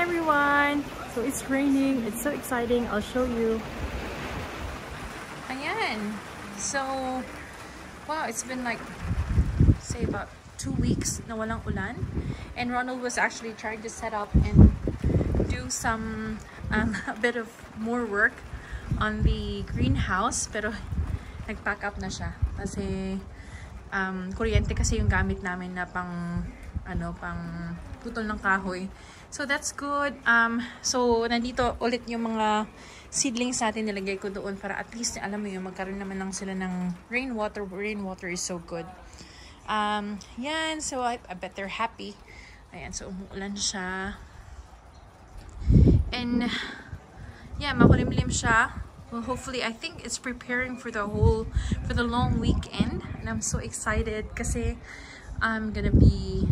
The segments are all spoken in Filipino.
Hi everyone! So it's raining. It's so exciting. I'll show you. Ayan. So, wow, it's been like, say about two weeks na walang ulan. And Ronald was actually trying to set up and do some, um, a bit of more work on the greenhouse. Pero, nag-pack up na siya. Kasi, um, kuryente kasi yung gamit namin na pang, ano, pang putol ng kahoy. So, that's good. Um, so, nandito ulit yung mga seedlings natin nilagay ko doon para at least, alam mo yun, magkaroon naman lang sila ng rainwater. Rainwater is so good. Um, yan. So, I, I bet they're happy. Ayan. So, umuulan siya. And, yeah, makulimlim siya. Well, hopefully, I think it's preparing for the whole, for the long weekend. And I'm so excited kasi I'm gonna be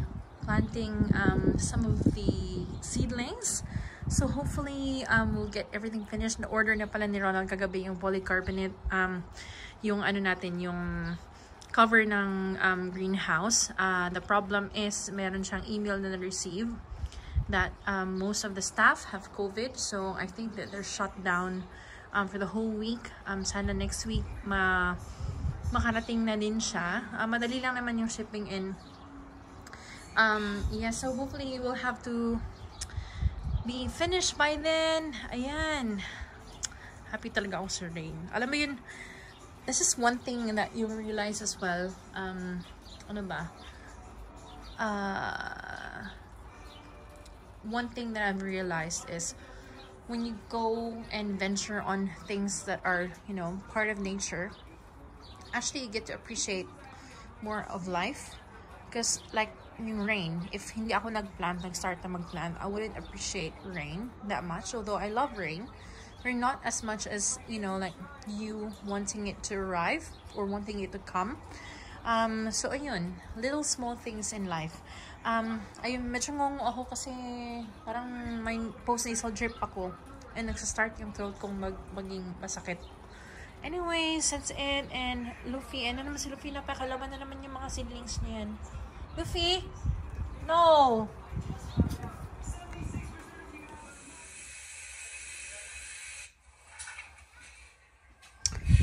planting um, some of the seedlings. So hopefully um, we'll get everything finished. Na order na pala ni Ronald kagabi yung polycarbonate, um, yung ano natin, yung cover ng um, greenhouse. Uh, the problem is meron siyang email na na-receive that um, most of the staff have COVID. So I think that they're shut down um, for the whole week. Um, sana next week ma makarating na din siya. Uh, madali lang naman yung shipping in um, yeah, so hopefully we'll have to be finished by then. Ayan. Happy talaga ako sa rain. Alam mo yun, this is one thing that you realize as well. Um, ano ba? Uh, one thing that I've realized is when you go and venture on things that are, you know, part of nature, actually you get to appreciate more of life. Because like yung rain, if hindi ako nag-plant, nag-start na mag-plant, I wouldn't appreciate rain that much. Although I love rain, but not as much as, you know, like you wanting it to arrive or wanting it to come. Um, so, ayun, little small things in life. Um, ayun, medyo ngongo ako kasi parang may post-nasal drip ako and nagsa-start yung throat kong mag maging masakit. Anyways, that's it. And Luffy, ano naman si Luffy, napakalaman na naman yung mga seedlings niya yan. Luffy? No!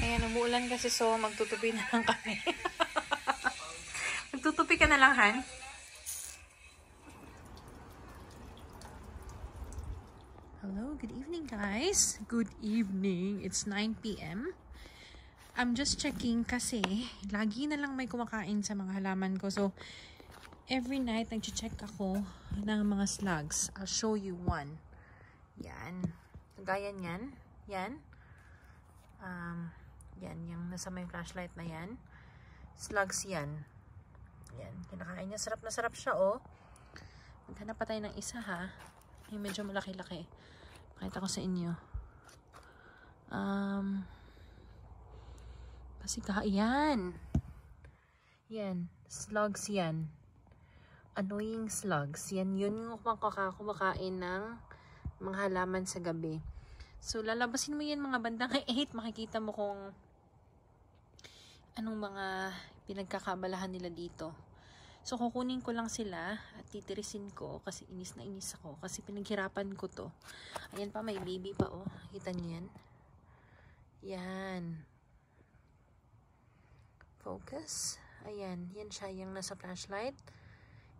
Ayan, umuulan kasi so magtutupi na lang kami. magtutupi ka na lang, Han? Hello, good evening guys. Good evening. It's 9 p.m. I'm just checking kasi lagi na lang may kumakain sa mga halaman ko. So, every night, nag-check ako ng mga slugs. I'll show you one. Yan. Gaya niyan. Yan. Um, yan. Yung nasa may flashlight na yan. Slugs yan. Yan. Kinakain niya. Sarap na sarap siya, oh. Maghanap pa tayo ng isa, ha. Yung medyo malaki-laki. Pakita ko sa inyo. Um, kasi ka, yan. Yan. Slugs yan annoying slugs. Yan yun yung kumakain ng mga halaman sa gabi. So, lalabasin mo yan mga bandang 8. Makikita mo kung anong mga pinagkakabalahan nila dito. So, kukunin ko lang sila at titirisin ko kasi inis na inis ako kasi pinaghirapan ko to. Ayan pa, may baby pa oh. Kita niyo yan? Yan. Focus. Ayan. Yan siya yung nasa flashlight.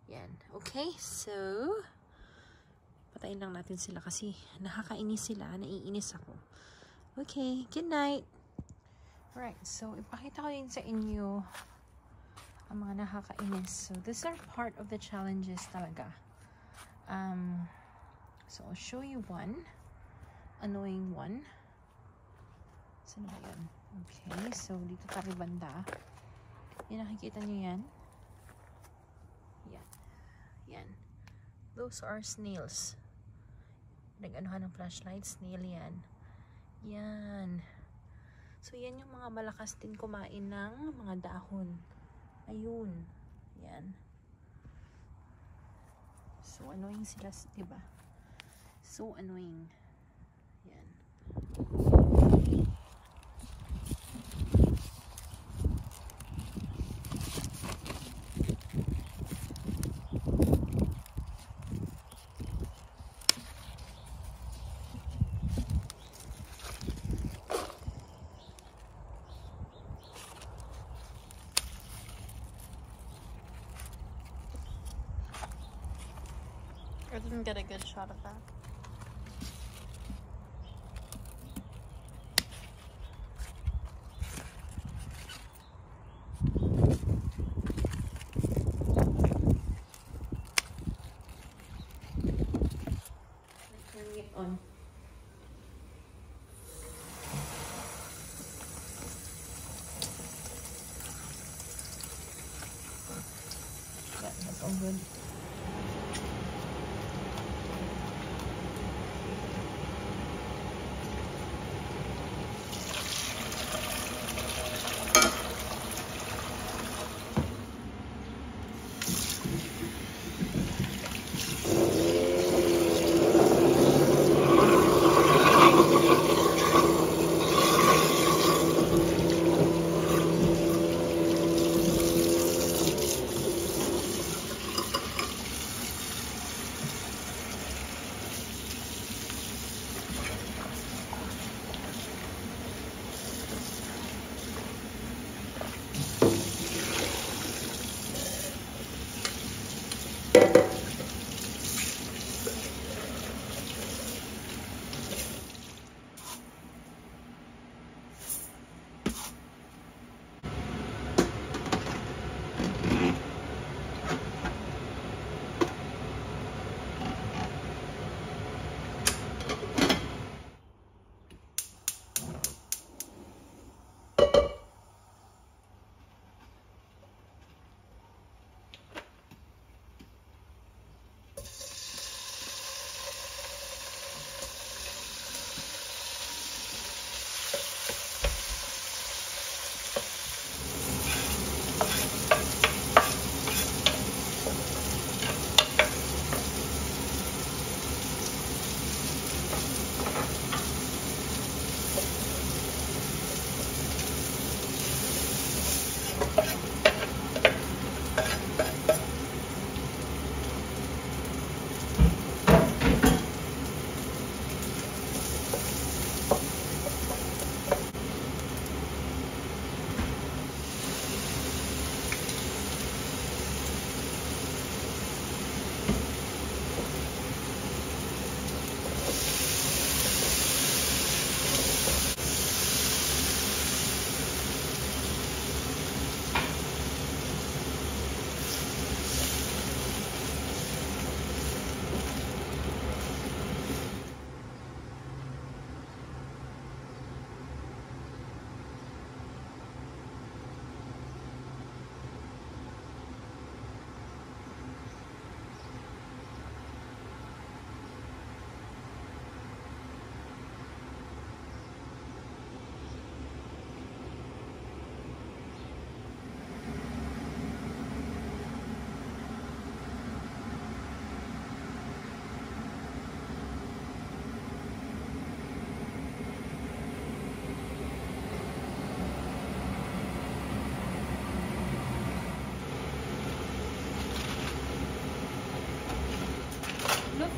Yan. Okay, so, patayin lang natin sila kasi nakakainis sila, naiinis ako. Okay, good night. Right, so, ipakita ko din sa inyo ang mga nakakainis. So, these are part of the challenges talaga. Um, so, I'll show you one. Annoying one. Saan ba yan? Okay, so, dito tayo banda. Yan, nakikita nyo. Yan. Those are snails. Nag-anuhan ng flashlight. Snail yan. Yan. So, yan yung mga malakas din kumain ng mga dahon. Ayun. Yan. So, annoying sila, diba? So, annoying. Yan. I didn't get a good shot of that. Turning it on.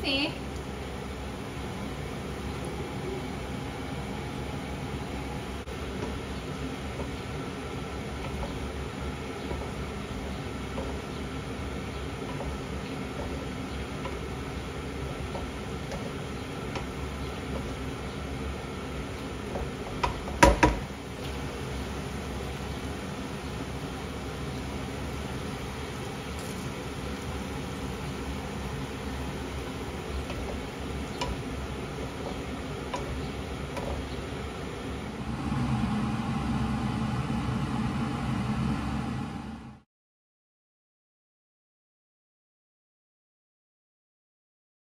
Luffy